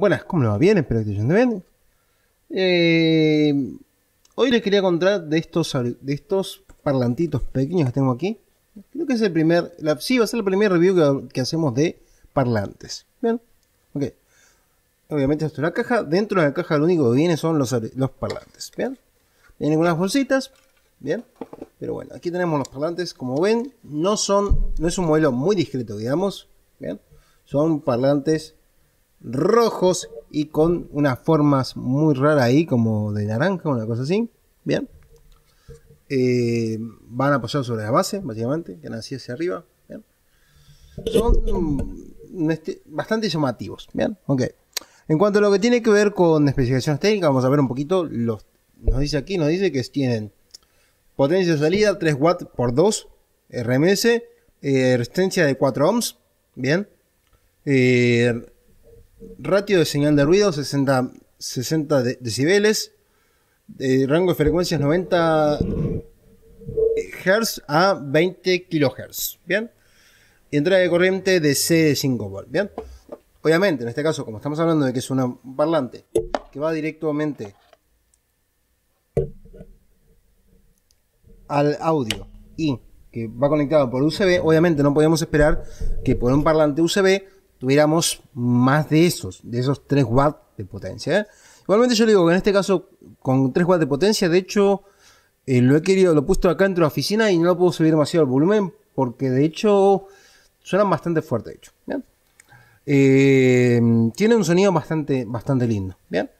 Buenas, ¿cómo lo va? Bien, espero que estén bien. Eh, hoy les quería contar de estos, de estos parlantitos pequeños que tengo aquí. Creo que es el primer, la, sí, va a ser el primer review que, hacemos de parlantes. Bien, ok. Obviamente esto es la caja. Dentro de la caja lo único que viene son los, los parlantes. Bien. Vienen unas bolsitas. Bien. Pero bueno, aquí tenemos los parlantes. Como ven, no son, no es un modelo muy discreto, digamos. Bien. Son parlantes rojos y con unas formas muy raras ahí, como de naranja, una cosa así. Bien. Eh, van apoyados sobre la base, básicamente, que así hacia arriba. Son este, bastante llamativos. Bien, ok. En cuanto a lo que tiene que ver con especificaciones técnicas, vamos a ver un poquito. Los, nos dice aquí, nos dice que tienen potencia de salida 3 watts por 2 RMS, eh, resistencia de 4 ohms. Bien. Eh, ratio de señal de ruido 60, 60 decibeles, rango de frecuencias 90 Hz a 20 kHz, ¿bien? Y entrada de corriente de C de 5 volt, ¿bien? Obviamente, en este caso, como estamos hablando de que es un parlante que va directamente al audio y que va conectado por USB, obviamente no podemos esperar que por un parlante USB tuviéramos más de esos, de esos 3 watts de potencia. ¿eh? Igualmente yo digo que en este caso con 3 watts de potencia, de hecho eh, lo he querido, lo he puesto acá dentro de la oficina y no lo puedo subir demasiado el volumen porque de hecho suenan bastante fuerte de hecho. Eh, tiene un sonido bastante, bastante lindo. ¿bien?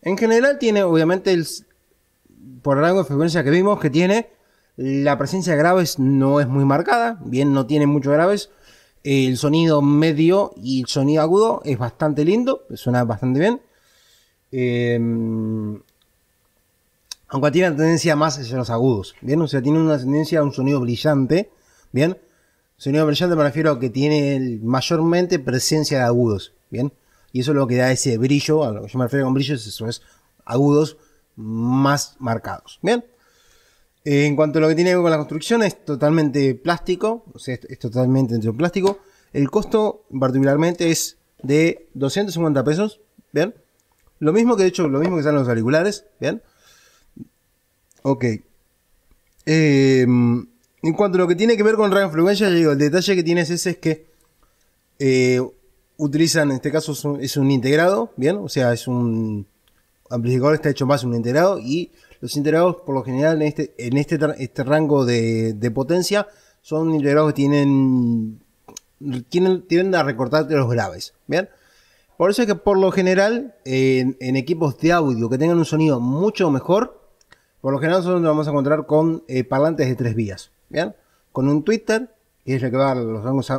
En general tiene obviamente el, por el rango de frecuencia que vimos que tiene, la presencia de graves no es muy marcada, bien no tiene muchos graves, el sonido medio y el sonido agudo es bastante lindo, suena bastante bien. Em, aunque tiene una tendencia más hacia los agudos, ¿bien? O sea, tiene una tendencia a un sonido brillante, ¿bien? Sonido brillante me refiero a que tiene mayormente presencia de agudos, ¿bien? Y eso es lo que da ese brillo, a lo que yo me refiero con brillo, eso es agudos más marcados, ¿bien? En cuanto a lo que tiene que ver con la construcción, es totalmente plástico, o sea, es, totalmente dentro de plástico. El costo particularmente es de 250 pesos, ¿bien? Lo mismo que de hecho, lo mismo que salen los auriculares, ¿bien? Ok. Em, en cuanto a lo que tiene que ver con radio frecuencia, digo, el detalle que tienes ese es que eh, utilizan, en este caso es un, es un, integrado, ¿bien? O sea, es un amplificador, está hecho más un integrado y los integrados, por lo general, en este, en este, este rango de, potencia, son integrados que tienen, tienen, tienden a recortarte los graves. ¿Bien? Por eso es que por lo general, en, equipos de audio que tengan un sonido mucho mejor, por lo general nosotros nos vamos a encontrar con eh, parlantes de tres vías. ¿Bien? Con un Twitter, que es el que va a los, rangos,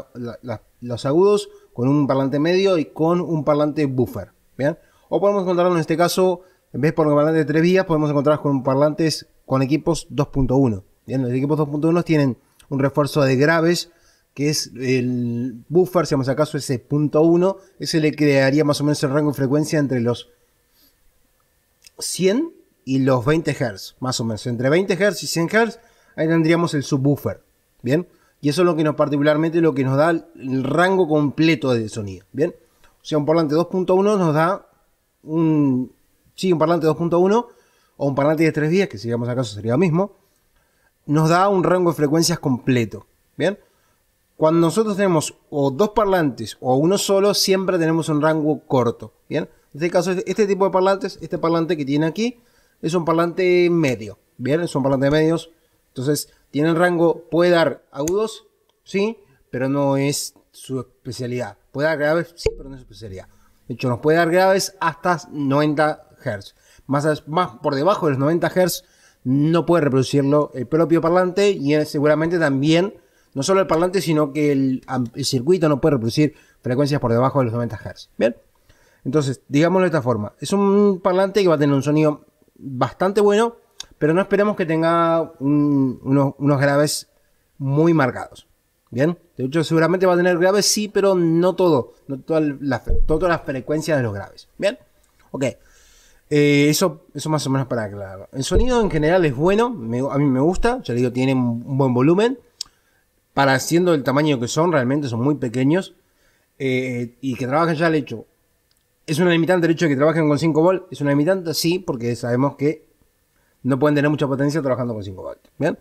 los agudos, con un parlante medio y con un parlante buffer. ¿Bien? O podemos encontrarlo en este caso en vez por un parlante de tres vías, podemos encontrar con parlantes con equipos 2.1. Bien, los equipos 2.1 tienen un refuerzo de graves, que es el buffer, si vamos acaso ese punto 1, ese le crearía más o menos el rango de frecuencia entre los 100 y los 20 Hz, más o menos. Entre 20 Hz y 100 Hz, ahí tendríamos el subwoofer. Bien, y eso es lo que nos particularmente lo que nos da el rango completo de sonido. Bien, o sea, un parlante 2.1 nos da un sí, un parlante 2.1 o un parlante de 3 vías, que si llegamos a caso sería lo mismo, nos da un rango de frecuencias completo. ¿Bien? Cuando nosotros tenemos o dos parlantes o uno solo, siempre tenemos un rango corto. ¿Bien? En este caso, este tipo de parlantes, este parlante que tiene aquí, es un parlante medio. ¿Bien? Es un parlante de medios. Entonces, tiene el rango, puede dar agudos, sí, pero no es su especialidad. Puede dar graves, sí, pero no es su especialidad. De hecho, nos puede dar graves hasta 90 Hz. Más, más por debajo de los 90 Hz no puede reproducirlo el propio parlante y seguramente también, no solo el parlante, sino que el, circuito no puede reproducir frecuencias por debajo de los 90 Hz. Bien, entonces, digámoslo de esta forma, es un parlante que va a tener un sonido bastante bueno, pero no esperemos que tenga unos, graves muy marcados. Bien, de hecho seguramente va a tener graves, sí, pero no todo, no todas las toda la frecuencias de los graves. Bien, ok. Eh, eso, eso más o menos para aclarar. El sonido en general es bueno, a mí me gusta, ya digo, tiene un buen volumen. Para siendo el tamaño que son, realmente son muy pequeños. Eh, y que trabajan ya al hecho. ¿Es una limitante el hecho de que trabajen con 5 volts? ¿Es una limitante? Sí, porque sabemos que no pueden tener mucha potencia trabajando con 5 volts. ¿Bien?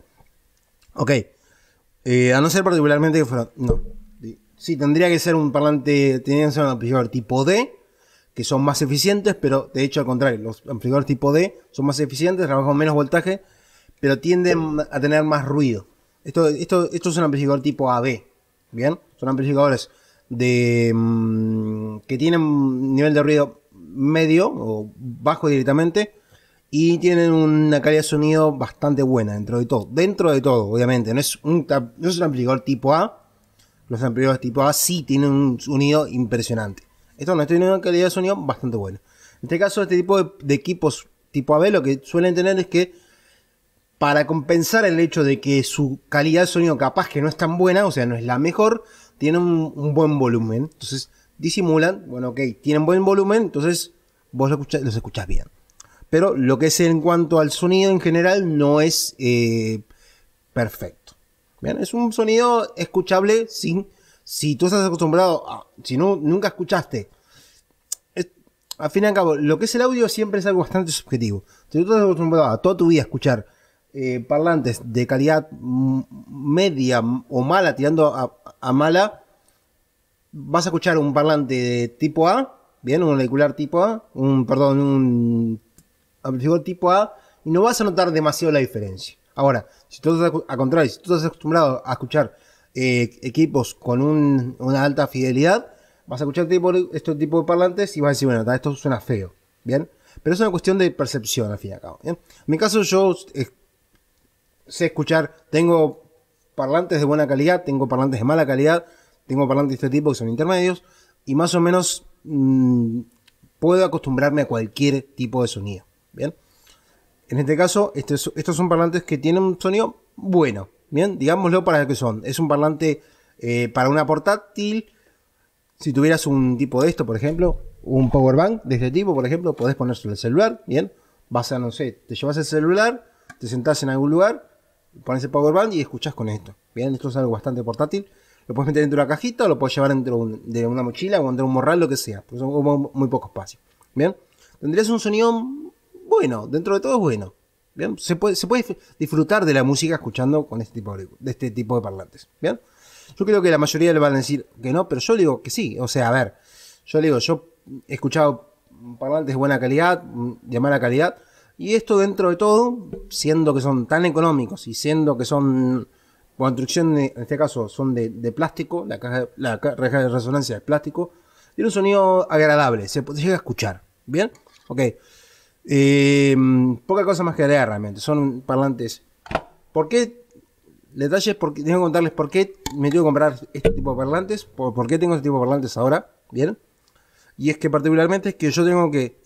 Ok. Eh, a no ser particularmente que fuera... No. Sí, tendría que ser un parlante... Tendría que ser un amplificador tipo D, son más eficientes, pero de hecho al contrario, los amplificadores tipo D son más eficientes, trabajan menos voltaje, pero tienden a tener más ruido. Esto, esto, esto es un amplificador tipo AB. Bien, son amplificadores de mm, que tienen nivel de ruido medio o bajo directamente y tienen una calidad de sonido bastante buena dentro de todo. Dentro de todo, obviamente, no es un, no es un amplificador tipo A. Los amplificadores tipo A sí tienen un sonido impresionante. Esto no tiene una calidad de sonido bastante buena. En este caso, este tipo de, equipos tipo AB lo que suelen tener es que para compensar el hecho de que su calidad de sonido capaz que no es tan buena, o sea, no es la mejor, tienen un, buen volumen. Entonces disimulan, bueno, ok, tienen buen volumen, entonces vos los escuchás bien. Pero lo que es en cuanto al sonido en general no es eh, perfecto. Bien, es un sonido escuchable sin, si tú estás acostumbrado, a, si no, nunca escuchaste. al fin y al cabo, lo que es el audio siempre es algo bastante subjetivo. Si tú estás acostumbrado a toda tu vida a escuchar eh, parlantes de calidad media o mala, tirando a, mala, vas a escuchar un parlante de tipo A, bien, un auricular tipo A, un, perdón, un amplificador tipo A, y no vas a notar demasiado la diferencia. Ahora, si tú estás, contrario, si tú estás acostumbrado a escuchar eh, equipos con una alta fidelidad, vas a escuchar este tipo de parlantes y vas a decir, bueno, esto suena feo, ¿bien? Pero es una cuestión de percepción, al fin y al cabo. En mi caso, yo eh, sé escuchar, tengo parlantes de buena calidad, tengo parlantes de mala calidad, tengo parlantes de este tipo que son intermedios y más o menos mm, puedo acostumbrarme a cualquier tipo de sonido. Bien, en este caso, este estos son parlantes que tienen un sonido bueno. Bien, digámoslo para lo que son. Es un parlante eh, para una portátil. Si tuvieras un tipo de esto, por ejemplo, un power bank de este tipo, por ejemplo, podés ponerse el celular. Bien, vas a, no sé, te llevas el celular, te sentás en algún lugar pones el power band y escuchas con esto. Bien, esto es algo bastante portátil. Lo puedes meter dentro de una cajita o lo puedes llevar dentro de una mochila o dentro de un morral, lo que sea. Porque son muy poco espacio. Bien, tendrías un sonido bueno, dentro de todo es bueno. Se puede, se disfrutar de la música escuchando con este tipo de, este tipo de parlantes. Bien, yo creo que la mayoría le van a decir que no, pero yo digo que sí. O sea, a ver, yo digo, yo he escuchado parlantes de buena calidad, de mala calidad y esto dentro de todo, siendo que son tan económicos y siendo que son, construcción en este caso son de, plástico, la caja, la de resonancia es plástico, tiene un sonido agradable, se, llega a escuchar. ¿Bien? Ok. Eh, poca cosa más que agregar realmente, son parlantes. ¿Por qué? Detalles, porque tengo que contarles por qué me tengo que comprar este tipo de parlantes, por, qué tengo este tipo de parlantes ahora, ¿bien? Y es que particularmente es que yo tengo que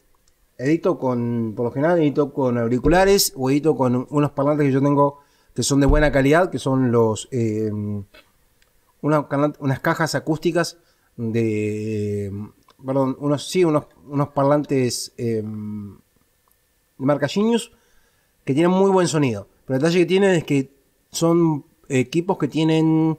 edito con, por lo general, edito con auriculares o edito con unos parlantes que yo tengo que son de buena calidad, que son los em, unas cajas acústicas de, perdón, unos, sí, unos, unos parlantes em, de marca Genius que tienen muy buen sonido. Pero el detalle que tienen es que son equipos que tienen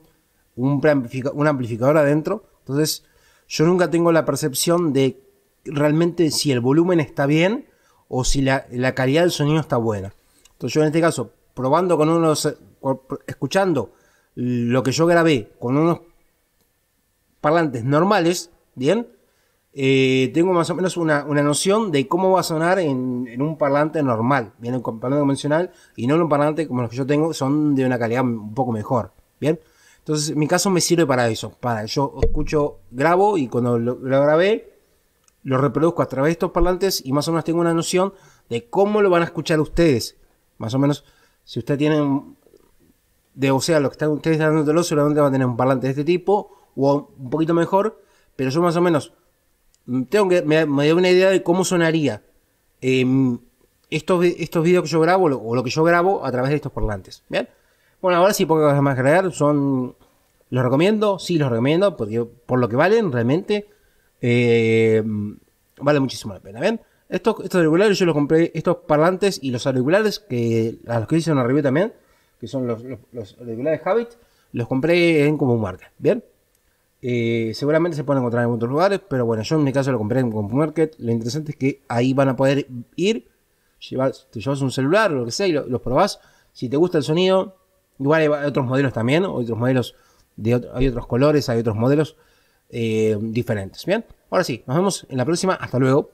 un, amplificador adentro. Entonces, yo nunca tengo la percepción de realmente si el volumen está bien o si la, calidad del sonido está buena. Entonces yo en este caso, probando con unos, escuchando lo que yo grabé con unos parlantes normales, bien, eh, tengo más o menos una, noción de cómo va a sonar en, un parlante normal, bien, un parlante convencional, y no en un parlante como los que yo tengo, son de una calidad un poco mejor, bien. Entonces, mi caso me sirve para eso, para yo escucho, grabo y cuando lo grabé, lo reproduzco a través de estos parlantes y más o menos tengo una noción de cómo lo van a escuchar ustedes. Más o menos, si ustedes tienen, de, o sea, lo que están ustedes dando seguramente van a tener un parlante de este tipo o un poquito mejor, pero yo más o menos tengo que, me, me una idea de cómo sonaría em, estos, estos videos que yo grabo o lo que yo grabo a través de estos parlantes. ¿Bien? Bueno, ahora sí, pocas cosas más agregar. Son, los recomiendo, sí los recomiendo, porque por lo que valen realmente eh, vale muchísimo la pena. ¿Ven? Estos, estos auriculares yo los compré, estos parlantes y los auriculares que a los que hice una review también, que son los, los, auriculares Habit, los compré en como marca. ¿Bien? Eh, seguramente se pueden encontrar en otros lugares, pero bueno, yo en mi caso lo compré en Compumarket. Lo interesante es que ahí van a poder ir, llevar, te llevas un celular o lo que sea y lo- los probás. Si te gusta el sonido, igual hay otros modelos también, otros modelos de hay otros colores, hay otros modelos eh, diferentes. Bien, ahora sí, nos vemos en la próxima. Hasta luego.